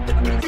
Mama.